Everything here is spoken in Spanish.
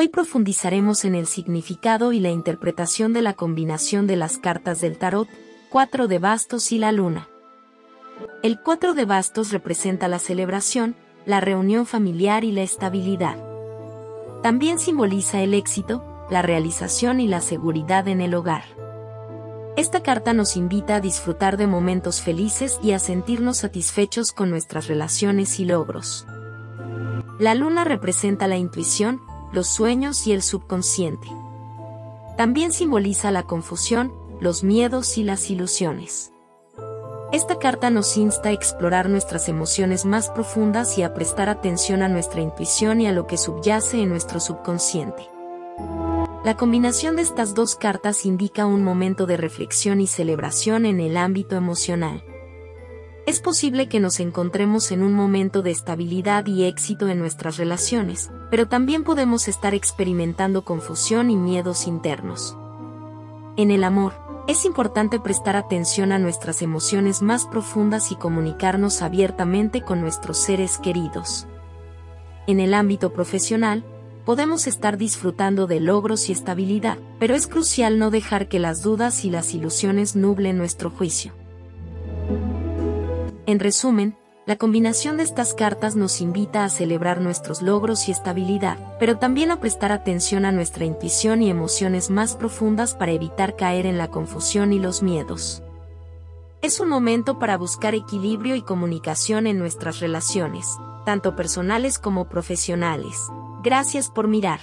Hoy profundizaremos en el significado y la interpretación de la combinación de las cartas del tarot, cuatro de bastos y la luna. El cuatro de bastos representa la celebración, la reunión familiar y la estabilidad. También simboliza el éxito, la realización y la seguridad en el hogar. Esta carta nos invita a disfrutar de momentos felices y a sentirnos satisfechos con nuestras relaciones y logros. La luna representa la intuición, los sueños y el subconsciente. También simboliza la confusión, los miedos y las ilusiones. Esta carta nos insta a explorar nuestras emociones más profundas y a prestar atención a nuestra intuición y a lo que subyace en nuestro subconsciente. La combinación de estas dos cartas indica un momento de reflexión y celebración en el ámbito emocional. Es posible que nos encontremos en un momento de estabilidad y éxito en nuestras relaciones, pero también podemos estar experimentando confusión y miedos internos. En el amor, es importante prestar atención a nuestras emociones más profundas y comunicarnos abiertamente con nuestros seres queridos. En el ámbito profesional, podemos estar disfrutando de logros y estabilidad, pero es crucial no dejar que las dudas y las ilusiones nublen nuestro juicio. En resumen, la combinación de estas cartas nos invita a celebrar nuestros logros y estabilidad, pero también a prestar atención a nuestra intuición y emociones más profundas para evitar caer en la confusión y los miedos. Es un momento para buscar equilibrio y comunicación en nuestras relaciones, tanto personales como profesionales. Gracias por mirar.